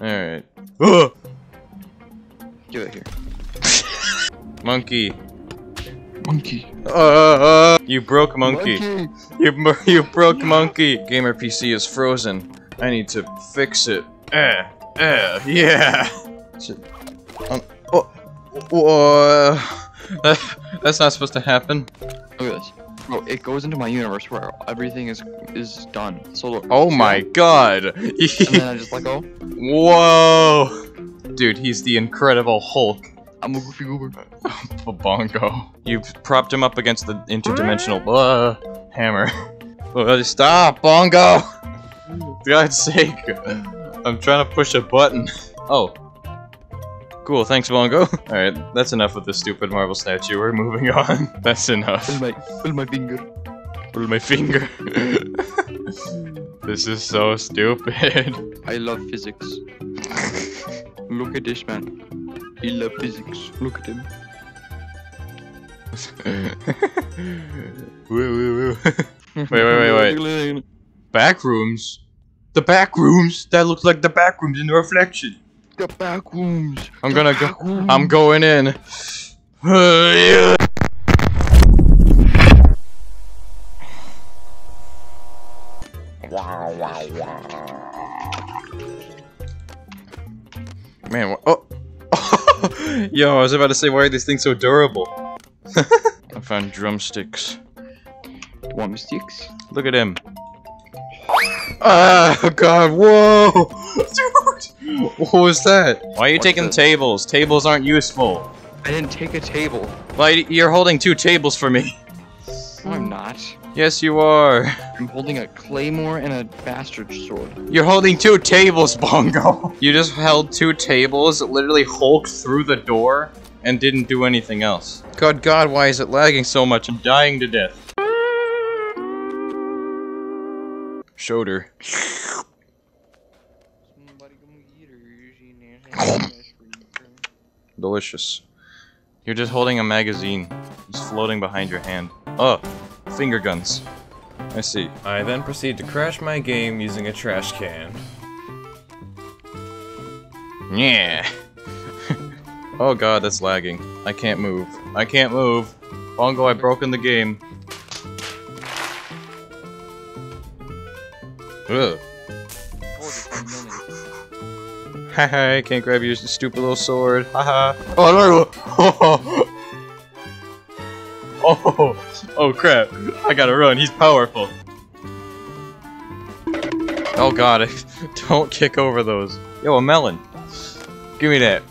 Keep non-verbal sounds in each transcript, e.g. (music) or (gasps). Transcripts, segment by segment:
Alright. Ugh! (gasps) Get it here. Monkey. Monkey. Uh, (laughs) you broke monkey. You, you broke monkey. Gamer PC is frozen. I need to fix it. Eh, eh, yeah. Shit. Um, oh, oh, uh, (laughs) that's not supposed to happen. Look at this. Bro, it goes into my universe where everything is is done. So. Oh my god. (laughs) And then I just let go. Whoa. Dude, he's the Incredible Hulk. I'm a goofy goober. A (laughs) bongo. You've propped him up against the interdimensional uh, hammer. (laughs) Stop, bongo! For God's sake. I'm trying to push a button. Oh. Cool, thanks, bongo. (laughs) Alright, that's enough with this stupid marble statue. We're moving on. (laughs) That's enough. Pull my pull my finger. Pull my finger. (laughs) this is so stupid. I love physics. Look at this man. He loves physics. Look at him. woo, woo, woo. Wait, wait, wait, wait. Back rooms? The back rooms? That looks like the back rooms in the reflection. The back rooms. I'm The gonna go. rooms. I'm going in. Man, wha- oh. (laughs) Yo, I was about to say, why are these things so durable? (laughs) I found drumsticks. Want me sticks? Look at him. Ah, God, whoa! Dude! What was that? Why are you What's taking this? tables? Tables aren't useful. I didn't take a table. Why, you're holding two tables for me. No, I'm not. Yes, you are. I'm holding a claymore and a bastard sword. You're holding two tables, Bongo. You just held two tables, literally hulked through the door, and didn't do anything else. God, God, why is it lagging so much? I'm dying to death. Shoulder. Delicious. You're just holding a magazine. It's floating behind your hand. Oh, finger guns. I see. I then proceed to crash my game using a trash can. Yeah. (laughs) oh god, that's lagging. I can't move. I can't move. Bongo, I've broken the game. Ugh. (laughs) Haha, I can't grab your stupid little sword. Haha. Oh no! (laughs) Oh, oh, crap. I gotta run, he's powerful. Oh god, I, (laughs) don't kick over those. Yo, a melon. Give me that.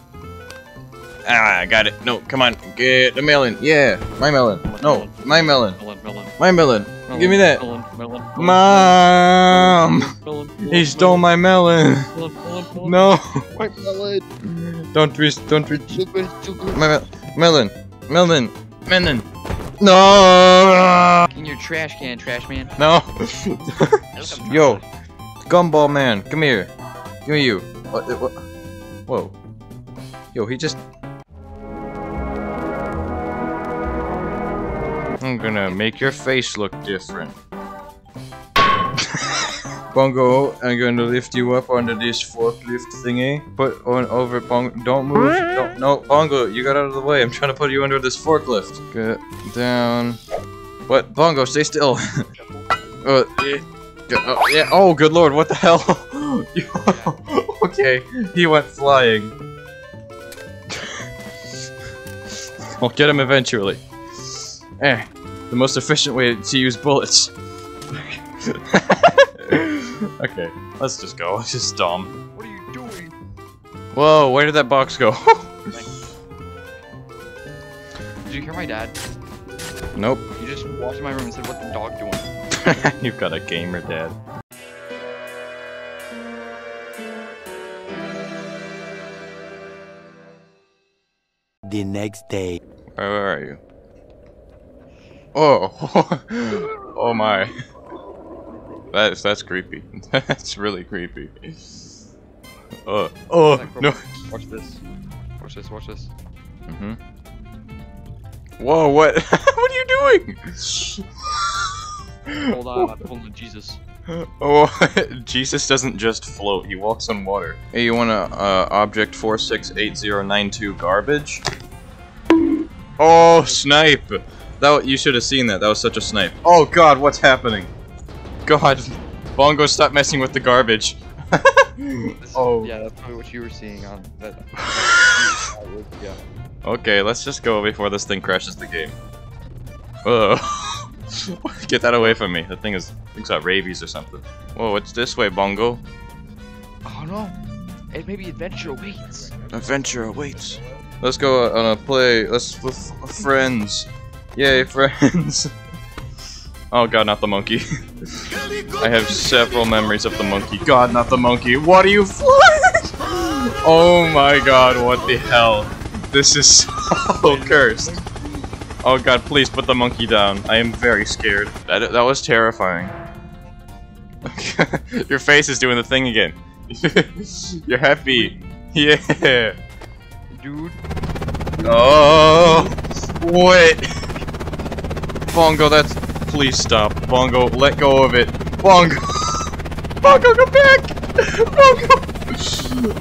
Ah, I got it. No, come on. Get the melon. Yeah, my melon. No, my melon. Melon, melon, My melon. melon, Give me that. Melon, melon, melon, Mom! melon, melon, He stole my melon. No. My melon. Don't re- don't re- Too good, my melon. Melon. Melon. No. In your trash can, trash man. No. (laughs) Yo, gumball man, come here. Give me you. What, what? Whoa. Yo, he just. I'm gonna make your face look different. Bongo, I'm going to lift you up onto this forklift thingy. Put on over Bongo. Don't move. Don't, no, Bongo, you got out of the way. I'm trying to put you under this forklift. Get down. What? Bongo, stay still. (laughs) uh, yeah. Oh, yeah. Oh, good lord, what the hell? (laughs) okay, he went flying. (laughs) I'll get him eventually. Eh, the most efficient way to use bullets. (laughs) okay, let's just go. (laughs) This is dumb. What are you doing? Whoa, where did that box go? (laughs) Did you hear my dad? nope. You just walked in my room and said, "What the dog doing?" You've got a gamer dad. The next day. Where, where are you? Oh, oh my. That's that's creepy. (laughs) that's really creepy. Uh, oh no. Watch this. Watch this. Watch this. hmm Whoa! What? (laughs) what are you doing? Hold on, I'm pulling (laughs) Jesus. Oh, Jesus doesn't just float, he walks on water. Hey, you wanna, uh, object 468092 garbage? Oh, snipe! That, you should have seen that, that was such a snipe. Oh god, what's happening? God, Bongo, stop messing with the garbage. Is- (laughs) Oh. Yeah, that's probably what you were seeing on that. (laughs) yeah. Okay, let's just go before this thing crashes the game. Ugh. (laughs) Get that away from me. The thing is, thing's got rabies or something. Whoa, it's this way, Bongo. Oh no! It maybe adventure awaits. Adventure awaits. Let's go on a play. Let's with friends. Yay, friends. oh god, not the monkey. I have several memories of the monkey. God, not the monkey. What are you (laughs) oh my god, what the hell? This is (laughs) so cursed. Oh god, please put the monkey down. I am very scared. That, that was terrifying. (laughs) Your face is doing the thing again. You're happy. Yeah. Dude, Oh, wait. Bongo, that's. Please stop. Bongo, let go of it. Bongo. (laughs) Bongo, go back. Bongo.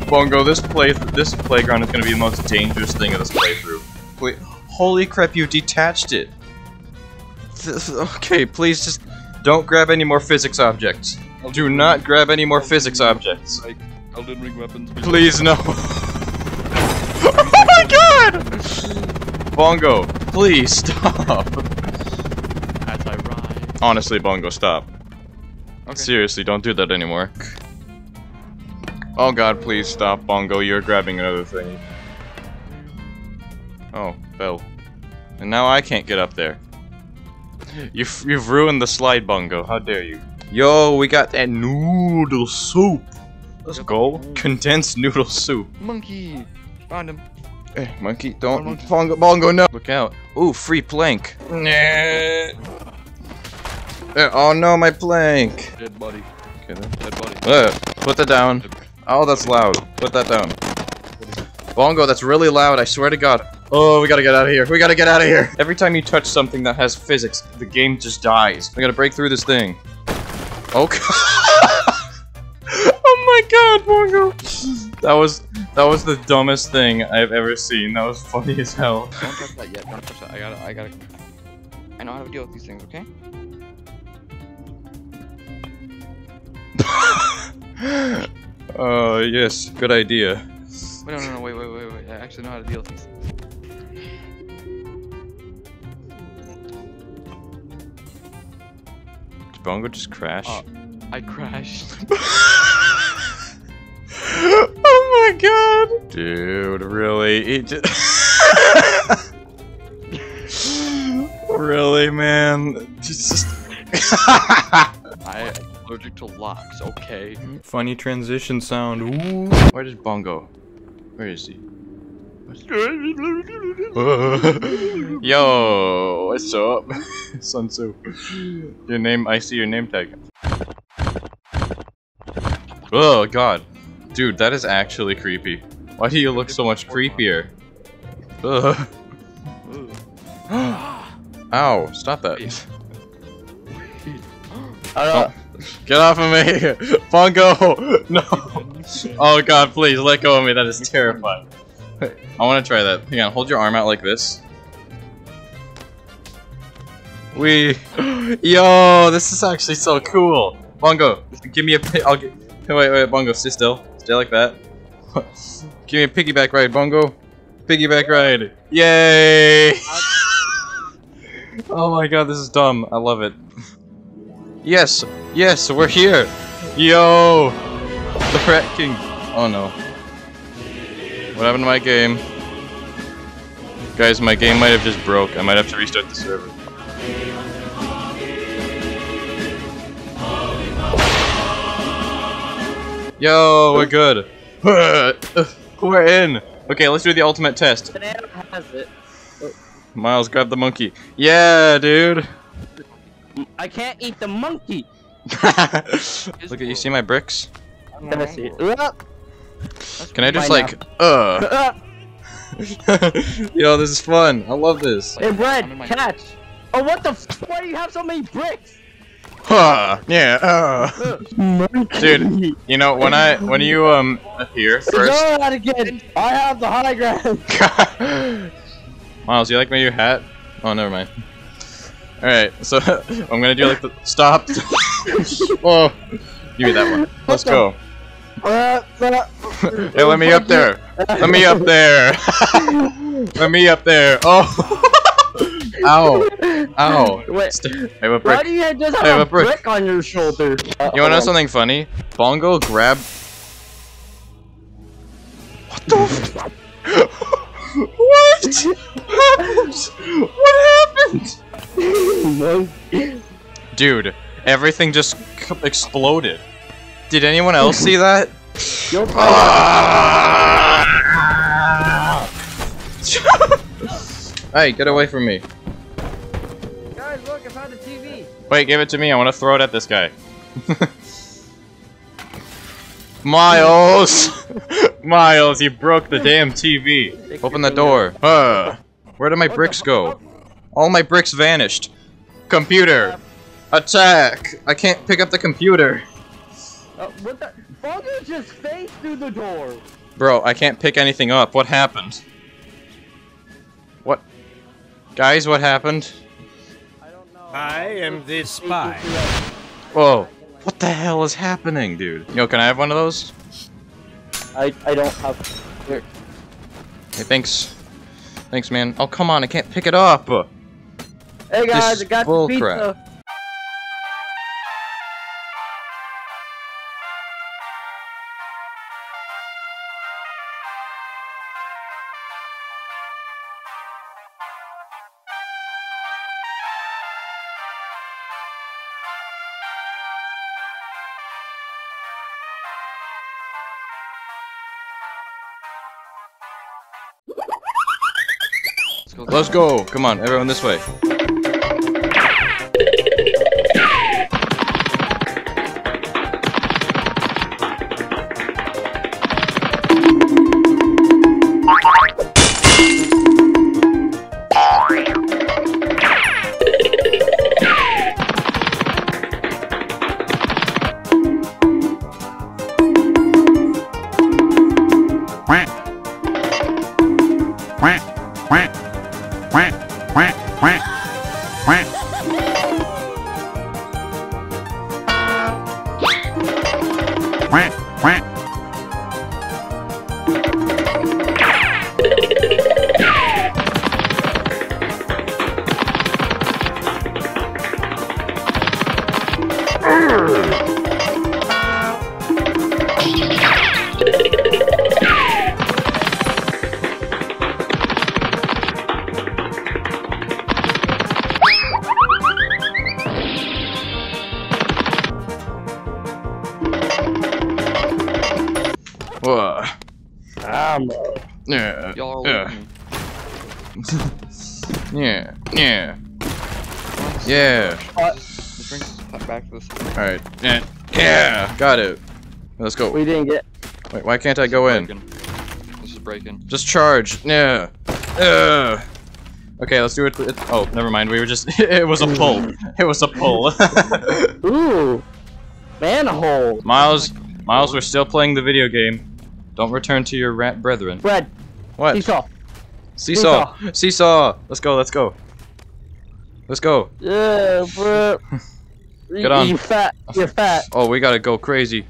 Bongo, this play, this playground is gonna be the most dangerous thing of this playthrough. Wait, holy crap! You detached it. Okay, please just don't grab any more physics objects. Do not grab any more physics objects. Elden Ring weapons. Please no. (laughs) (laughs) oh my god! Bongo, please stop. As I ride. Honestly, Bongo, stop. Okay. Seriously, don't do that anymore. Oh god, please stop, Bongo. You're grabbing another thing. Oh, fell. And now I can't get up there. You've, you've ruined the slide, Bongo. How dare you? Yo, we got that noodle soup. Let's go. Condensed noodle soup. Monkey! Found him. Hey, monkey, don't. monkey. Bongo, bongo, no. Look out. Ooh, free plank. Nah. Eh, oh no, my plank. Dead body. Okay, then. Dead body. Uh, put that down. Oh, that's loud. Put that down. Bongo, that's really loud, I swear to god. Oh, we gotta get out of here. We gotta get out of here. Every time you touch something that has physics, the game just dies. We gotta break through this thing. Oh (laughs) god. oh my god, Bongo. That was that was the dumbest thing I've ever seen. That was funny as hell. Don't touch that yet. Don't touch that. I gotta. I gotta. I know how to deal with these things. Okay. Oh, (laughs) yes, good idea. Wait, no, no, no. Wait, wait, wait, wait. I actually know how to deal with these. Did Bongo just crash? Uh, I crashed. (laughs) oh my god! Dude, really? It just... (laughs) really, man? It's just... I allergic to locks. Okay. Funny transition sound. Ooh. Where is Bongo? Where is he? (laughs) Yo, what's up? (laughs) Sun Tzu. Your name, I see your name tag. Oh god. Dude, that is actually creepy. Why do you look so much creepier? Ugh. (laughs) Ow, stop that. Oh, get off of me! (laughs) Bongo! No! (laughs) Oh god, please, let go of me, that is terrifying. I wanna try that. Hang on, hold your arm out like this. We, (gasps) yo, this is actually so cool. Bongo, give me a. I'll get. Wait, wait, Bongo, stay still. Stay like that. (laughs) give me a piggyback ride, Bongo. Piggyback ride. Yay! oh my god, this is dumb. I love it. Yes, yes, we're here. Yo, the Rat King. Oh no. What happened to my game? Guys, my game might have just broke. I might have to restart the server. Yo, we're good. (laughs) We're in. Okay, let's do the ultimate test. Banana has it. Miles, grab the monkey. Yeah, dude. I can't eat the monkey. (laughs) Look at you. See my bricks? I'm gonna see it. Can I just Why like, uh? uh, (laughs) Yo, this is fun. I love this. hey, Brad, I'm in my- catch. Oh, what the? F why do you have so many bricks? Huh, yeah, uh. Dude, you know, when I, when you, um, appear first. Go out again. I have the high ground. (laughs) Miles, you like my new hat? Oh, never mind. Alright, so (laughs) I'm gonna do like the. Stop! (laughs) oh! Give me that one. Let's go. (laughs) Hey, let me up there! Let me up there! let me up there! Oh! Ow! Ow! Wait, St- I have a why do you just have, have a a brick. brick on your shoulder? Uh, You wanna know something funny? Bongo grab. What the? F- what happened? What happened? Dude, everything just c- exploded. Did anyone else see that? You're (laughs) hey, get away from me. Guys, look, I found a TV. Wait, give it to me. I want to throw it at this guy. (laughs) Miles! (laughs) Miles, you broke the damn TV. (laughs) Open the door. Uh, where did my bricks go? All my bricks vanished. Computer! Attack! I can't pick up the computer. Uh, what the? Bongo just faced through the door. Bro, I can't pick anything up. What happened? What? Guys, what happened? I don't know. I am the spy. Whoa. What the hell is happening, dude? Yo, can I have one of those? I I don't have. Here. Hey, thanks. Thanks, man. Oh, come on, I can't pick it up. Hey guys, I got bull the pizza. crap. Let's go. Let's go. Come on, everyone this way. Whoa. (laughs) Yeah. Yeah. Yeah. The drinks back to this. Alright. Yeah. Yeah. Got it. Let's go. we didn't get. Wait, why can't I go in? Breaking. This is breaking. Just charge. Yeah. Uh. Okay, let's do it. it- Oh, never mind. We were just. (laughs) it was a pull. (laughs) It was a pull. Ooh, manhole. Miles, Miles, we're still playing the video game. Don't return to your rat brethren. Red, What? Seesaw. Seesaw. Seesaw. Let's go. Let's go. Let's go. Yeah, bro. (laughs) Get on. You fat. You're fat. Oh, we gotta go crazy.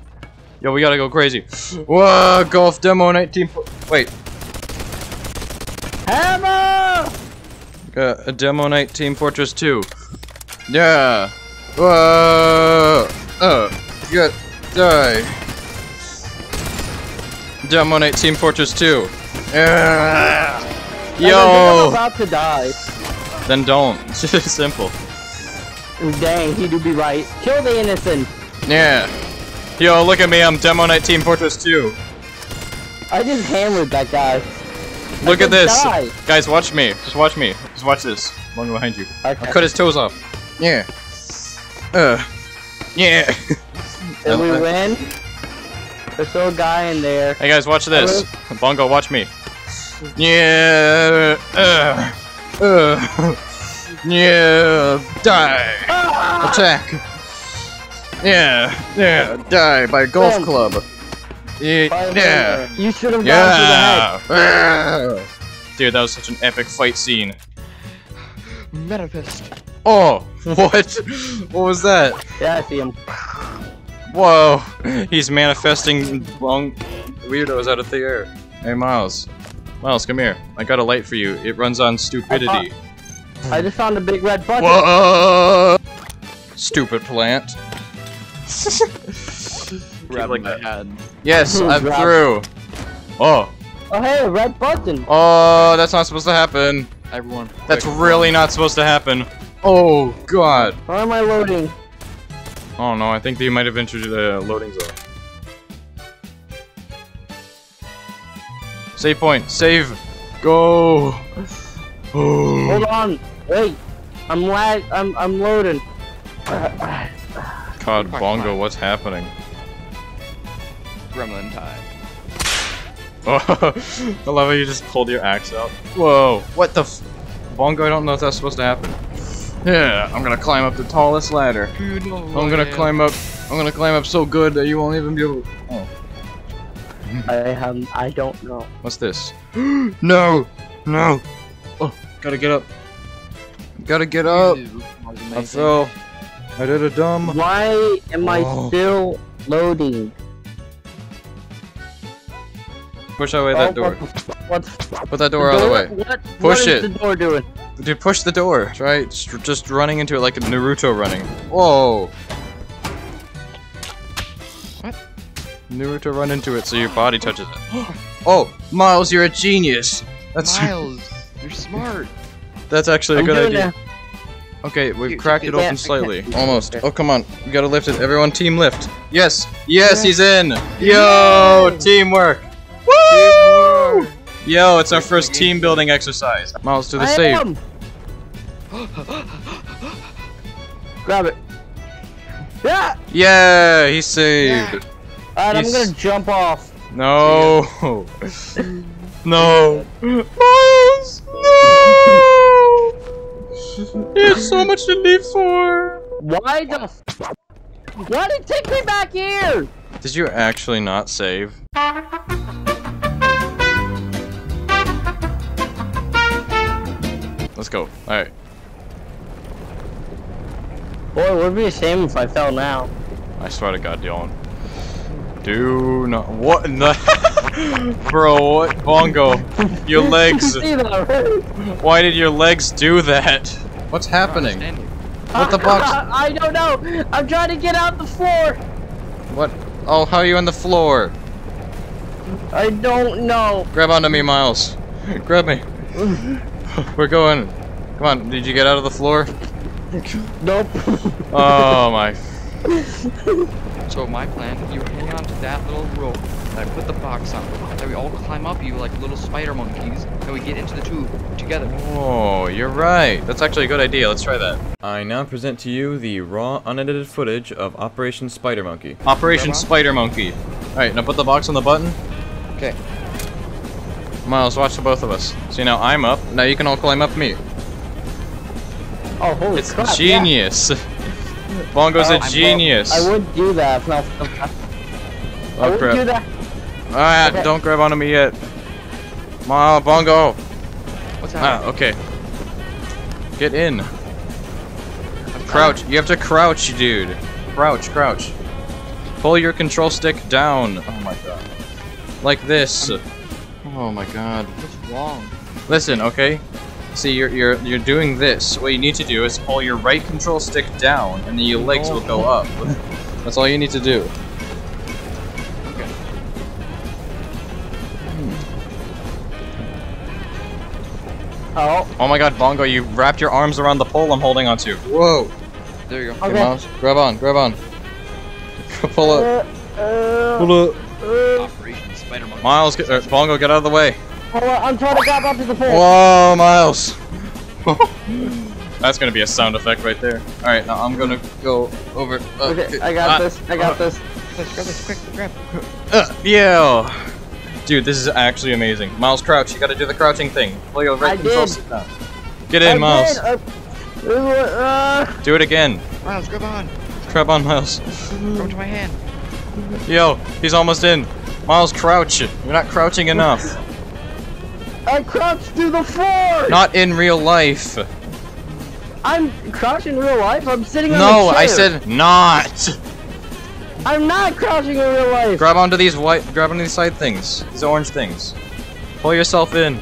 Yo, we gotta go crazy. Whoa, golf demo 19. Wait, Hammer. uh, a Demoknight Team Fortress 2. Yeah. Whoa. Uh. Get. Die. Demoknight Team Fortress 2. Yeah. I think I'm Yo. about to die. Then don't. (laughs) It's just simple. Dang, he do be right. Kill the innocent. Yeah. Yo, look at me. I'm Demoknight Team Fortress 2. I just hammered that guy. Look I at this. die. Guys, watch me. Just watch me. Just watch this. One behind you. Okay. I'll cut his toes off. Yeah. Uh. Yeah. Did we win? There's still a guy in there. Hey guys, watch this. Bongo, watch me. Yeah. Uh. Uh. Yeah. Die. Attack. Yeah, yeah, die by golf club. Yeah, You should have gone to the head. yeah. Dude, that was such an epic fight scene. Manifest. Oh, (laughs) what? What was that? Yeah, I see him. Whoa, he's manifesting long weirdos out of the air. Hey, Miles. Miles, come here. I got a light for you. It runs on stupidity. I just found a big red button. Whoa! Stupid plant. (laughs) Grab like my head. Yes, (laughs) I'm Grab. through. Oh, Oh, hey, a red button. oh, that's not supposed to happen. Everyone. That's quick. really not supposed to happen. Oh, God. Why am I loading? Oh no, I think they might have entered the uh, loading zone. Save point, save, go. Hold on. Wait. I'm lag. I'm I'm loading. God, Bongo, what's happening? Gremlin time. Oh, (laughs) I love how you just pulled your axe out. Whoa, what the f- Bongo, I don't know if that's supposed to happen. Yeah, I'm gonna climb up the tallest ladder. You I'm gonna climb up, I'm gonna climb up so good that you won't even be able Oh, (laughs) I have. I don't know. what's this? (gasps) no, no. Oh, gotta get up. Gotta get up. I fell. I did a dumb. Why am I Oh. still loading? Push away that Oh, door. What? What's Put that door out of the way. What? Push what is it. the door doing? Dude, push the door. Try just running into it like a Naruto running. Whoa. Naruto run into it so your body touches it. oh, oh Miles, you're a genius. That's (laughs) Miles, you're smart. that's actually a I'm good idea. a- Okay, we've You- cracked you it open slightly. can't- (laughs) Almost. Oh, come on. We gotta lift it. Everyone, team lift. Yes. Yes, he's in. Yo, teamwork. Woo! Yo, it's our first team building exercise. Miles, to the I save. am. (gasps) Grab it. (laughs) Yeah. Yeah, he saved. Alright, I'm gonna jump off. No. (laughs) no. Miles, no. Have so much to live for. Why the? F Why did it take me back here? Did you actually not save? Let's go. Alright. Boy, it would be a shame if I fell now. I swear to God, Dylan. Do not. What in the. (laughs) Bro, what? Bongo. Your (laughs) legs. That, right? Why did your legs do that? What's happening? What the box? (laughs) I don't know. I'm trying to get out the floor. What? Oh, how are you on the floor? I don't know. Grab onto me, Miles. Grab me. We're going. Come on, did you get out of the floor? Nope. Oh my. (laughs) So my plan, you hang on to that little rope that I put the box on, and then we all climb up you like little spider monkeys, and we get into the tube together. Oh, you're right. That's actually a good idea. Let's try that. I now present to you the raw, unedited footage of Operation Spider Monkey. Operation Grab? Spider Monkey. Alright, now put the box on the button. Okay. Miles, watch the both of us. See, now I'm up. Now you can all climb up me. Oh, holy It's crap. yeah. (laughs) Bongo's Oh, a I'm- genius. I would do that if not. I Oh, would crap. do that. Ah, Okay. don't grab onto me yet. Ma, Bongo. What's happening? Ah, happening? okay. Get in. Crouch. You have to crouch, dude. Crouch, crouch. Pull your control stick down. Oh my god. Like this. Oh my god. What's wrong? Listen, okay? See, you're you're you're doing this. What you need to do is pull your right control stick down, and then your legs will go up. (laughs) That's all you need to do. Okay. Oh, Oh my god, Bongo, you wrapped your arms around the pole I'm holding onto. Whoa. There you go. Okay, Okay. Miles. Grab on, grab on. (laughs) Pull up. uh, uh, Pull up. uh, Operation Spider Miles, get, er, Bongo, get out of the way. Hold on, I'm trying to grab onto the pole. Whoa, Miles. (laughs) That's gonna be a sound effect right there. Alright, now I'm gonna go over. Uh, Okay, I got ah, this. I got uh, this. Let's grab this quick. Grab. Uh, yeah. Dude, this is actually amazing. Miles, crouch. You gotta do the crouching thing. Pull your right I control did. stick down. Get in, I Miles. did, uh, uh, Do it again. Miles, grab on. Grab on, Miles. Come to my hand. Yo, he's almost in. Miles, crouch. You're not crouching enough. I crouched through the floor. Not in real life. I'm crouching in real life. I'm sitting on No, the chair. No, I said not. I'm not crouching in real life. Grab onto these white, grab onto these side things, these orange things. Pull yourself in.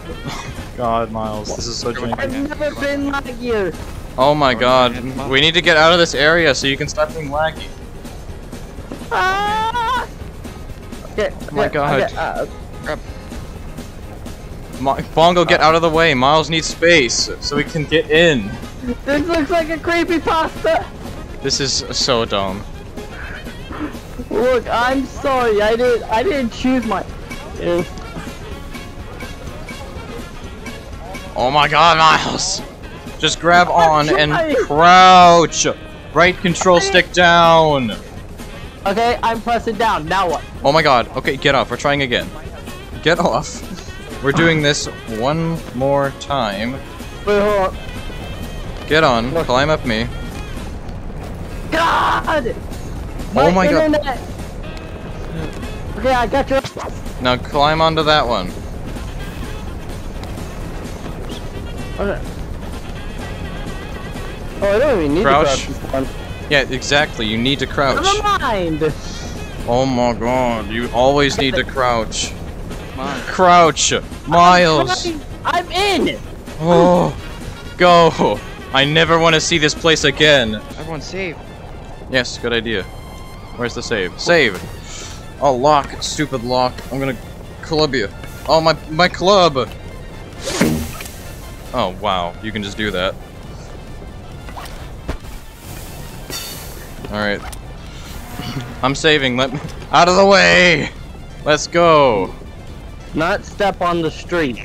(laughs) God, Miles, this is so janky. I've never been like here. Oh my God, we need to get out of this area so you can stop being laggy. Ah! Okay, Oh my God. okay, uh, Bongo, get out of the way. Miles needs space so we can get in. this looks like a creepy pasta. This is so dumb. Look, I'm sorry. I didn't. I didn't choose my. Uh, Oh my God, Miles! Just grab (laughs) on and crouch. Right control stick down. Okay, I'm pressing down. Now what? Oh my God. Okay, get off. We're trying again. Get off. We're doing this one more time. Wait, hold on. Get on. Climb up me. God! Oh my God. Okay, I got you. Now climb onto that one. Okay. Oh, I don't even need Crouch. to crouch this one. Yeah, exactly. You need to crouch. Never mind. Oh my god, you always need to crouch. Come. Crouch! Miles! I'm in. Oh, go! I never want to see this place again. Everyone save. Yes, good idea. Where's the save? Save! Oh, lock, stupid lock. I'm gonna club you. Oh, my, my club! Oh, wow, you can just do that. Alright. (laughs) I'm saving, let me- Out of the way! Let's go! Not step on the street.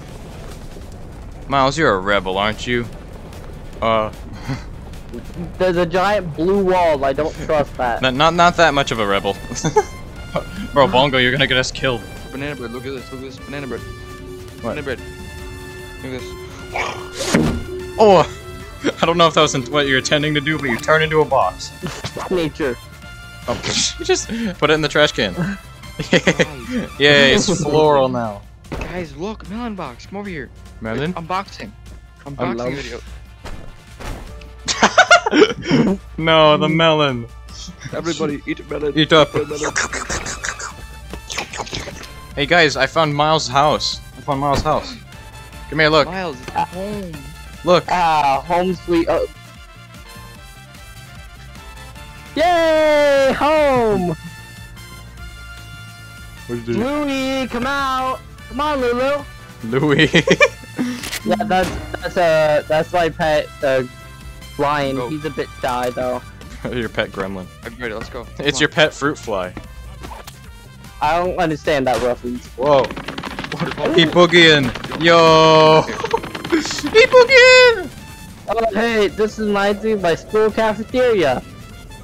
Miles, you're a rebel, aren't you? Uh, (laughs) There's a giant blue wall. I don't trust that. not not, not that much of a rebel. (laughs) Bro, Bongo, you're gonna get us killed. Banana bread. Look at this. Look at this. Banana bread. What? Banana bread. Look at this. (laughs) Oh! I don't know if that was what you're intending to do, but you turn into a box. Nature. Oh, you just put it in the trash can. (laughs) Yay, it's floral now. Guys, look. Melon box. Come over here. Melon? Unboxing. love- Unboxing video. (laughs) no, the melon. Everybody eat melon. Eat up. a melon. Hey guys, I found Miles' house. I found Miles' house. Come here, look. Miles, it's home. Look. Ah, home sweet. Oh. Yay, home. Louie, come out. Come on, Lulu. Louis. (laughs) Yeah, (laughs) that's that's uh that's my pet uh lion. Go. He's a bit shy though. your pet gremlin. Everybody, let's go. Come It's on. your pet fruit fly. I don't understand that reference. Whoa. He boogieing. Yo. he boogieing. Oh hey, this reminds me of my school cafeteria.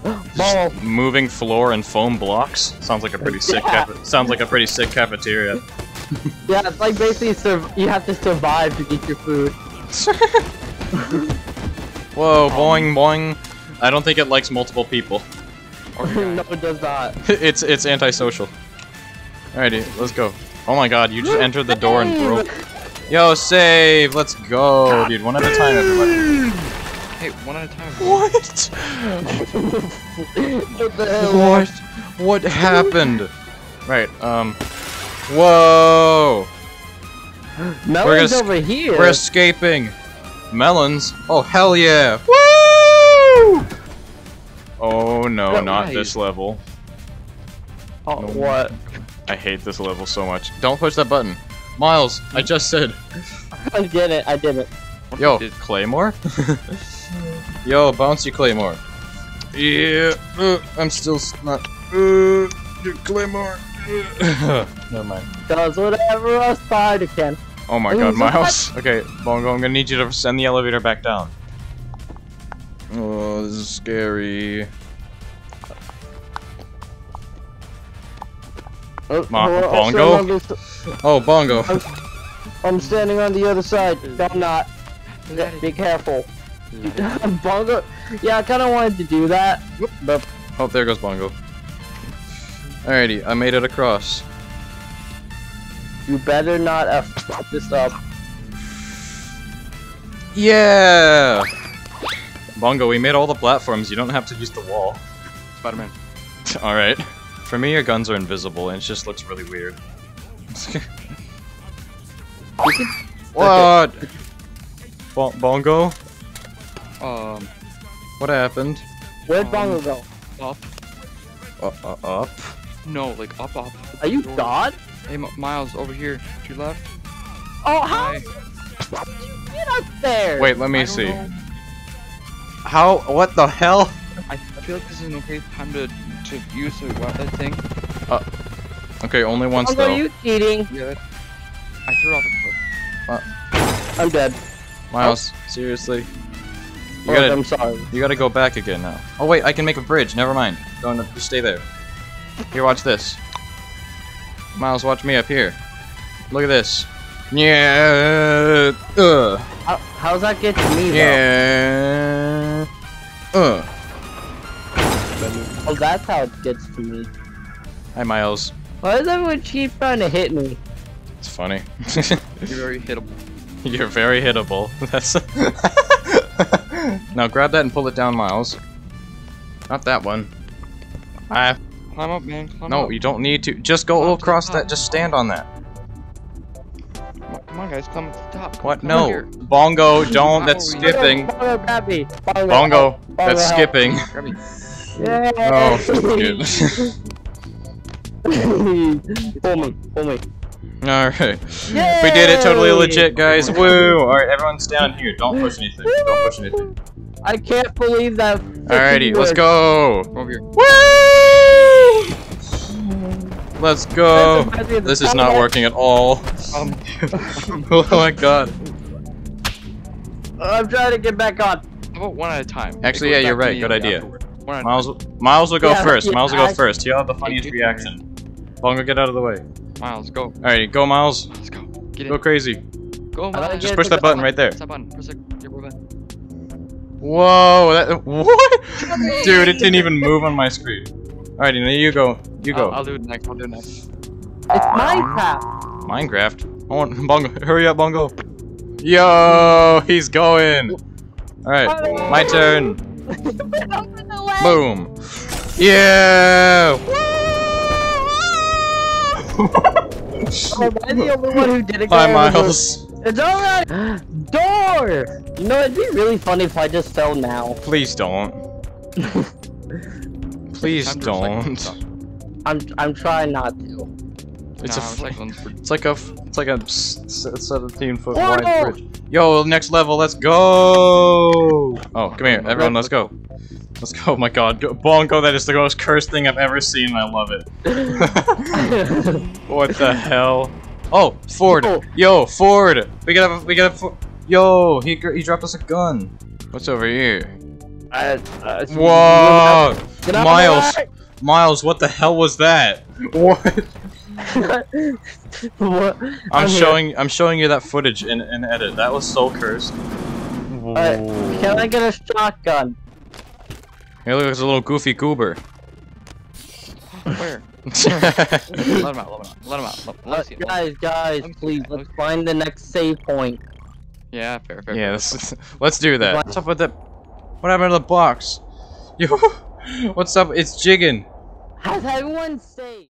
(gasps) Ball. Moving floor and foam blocks. Sounds like a pretty sick. Yeah. Sounds like a pretty sick cafeteria. (laughs) Yeah, it's like basically you have to survive to get your food. (laughs) Whoa, boing boing. I don't think it likes multiple people. (laughs) No, it does not. it's it's antisocial. Alrighty, let's go. Oh my god, you just entered the door and broke. Yo, save! Let's go, dude. One at a time, everybody. Hey, one at a time. What? (laughs) what the hell? What? What happened? Right. Um. Whoa! Melon's over here. We're escaping. Melons. Oh hell yeah! Woo! Oh no, No, not right. this level. oh, what? I hate this level so much. Don't push that button. Miles, I just said. I did it. I did it. Yo, did- Claymore? (laughs) Yo, bouncy Claymore. Yeah, uh, I'm still not. Uh, Claymore. (laughs) Never mind. Does whatever a spider can. Oh my Ooh, god, Miles. Okay, Bongo, I'm gonna need you to send the elevator back down. Oh, this is scary. Oh, Ma- hold bongo? standing on this- Oh, Bongo. I'm standing on the other side. I'm not. Who that is? Be careful. (laughs) Bongo. Yeah, I kind of wanted to do that, but Oh, there goes Bongo. Alrighty, I made it across. you better not f this up. Yeah! Bongo, we made all the platforms. You don't have to use the wall. Spider-Man. (laughs) Alright. For me, your guns are invisible, and it just looks really weird. (laughs) what? Bongo? Um, What happened? Where'd Um, Bongo go? up. Uh, uh, up? No, like up, up. Are you Door. God? Hey, M Miles, over here. To your left. Oh, how Hi. did you get up there? Wait, let me don't see. know. How? What the hell? I, I feel like this is an okay time to to use the what that thing. Okay, only once Bongo, though. Are you cheating? Yeah. I threw off a cliff. I'm dead. Miles, seriously? You gotta, I'm sorry. you gotta go back again now. Oh wait, I can make a bridge. Never mind. Don't just stay there. Here, watch this. Miles, watch me up here. Look at this. Yeah. Uh. How, how's that get to me, though? Yeah. Uh. Oh, that's how it gets to me. Hi, Miles. Why does everyone keep trying to hit me? It's funny. You're very (laughs) hittable. You're very hittable. (laughs) That's. (laughs) Oh. now grab that and pull it down, Miles. Not that one. I. Climb up, man. Climb No, up. you don't need to. Just go Climb to the across that. Just stand on that. Come on- Come on, guys. Climb up to the top. What? Come No. here. Bongo, don't. That's skipping. Bongo, grab me. Bongo, Bongo, help. that's help. skipping. Grab me. Yeah. Oh, shit. (laughs) (laughs) pull me, pull me. Alright. We did it totally legit, guys. (laughs) Woo! Alright, everyone's down here. Don't push anything. Don't push anything. I can't believe that. Alrighty, let's go. Over here. Woo! Let's go. This is not working at all. Um, (laughs) oh my god. I'm trying to get back on. how about one at a time? Actually, yeah, you're right. Good idea. afterward. One at a Miles, Miles will go Yeah, first. yeah, Miles will go I- first. He'll have the funniest reaction. Bongo, get out of the way. Time. Miles, go. Alrighty, go, Miles. Let's go. Get Go in. crazy. Go, Miles. Just push that button right there. That button. Press it. Yeah, we're button. Whoa, that, what? Dude, it didn't even move on my screen. Alrighty, now you go. You go. I'll, I'll do it next. I'll do it next. It's Minecraft. Minecraft. Oh, (laughs) Bongo, hurry up, Bongo. Yo, he's going. Alright, my turn. (laughs) Boom. Yeah. (laughs) Oh, am I the only one who did it? Hi. Miles. It's alright. Door. You know, it'd be really funny if I just fell now. Please don't. (laughs) Please Time to recycle don't. I'm I'm trying not to. It's Nah, a. f- recycling's It's like a. f- It's like a s- s- 17 foot Oh, wide bridge. Yo, next level. Let's go. Oh, come here, everyone. Let's go. Let's go. Oh my God, Go- Bongo. That is the most cursed thing I've ever seen. and I love it. (laughs) what the hell? Oh, Ford. Oh. Yo, Ford. We gotta. We gotta. Fo- Yo, he he dropped us a gun. What's over here? I, uh, Whoa, Get out Miles. Miles. What the hell was that? What? the (laughs) way! what? I'm, here. showing I'm showing you that footage in, in edit. That was so cursed. Uh, can I get a shotgun? Here looks a little goofy goober. Where? (laughs) Let him out. Let him out. Let him out. Let, let's see. Let- guys, guys, Let please, let's find the next save point. Yeah, fair, fair. yeah, fair. let's, (laughs) let's do that. What's up with that? What happened to the box? (laughs) Yo, what's up? It's jigging. Has everyone saved?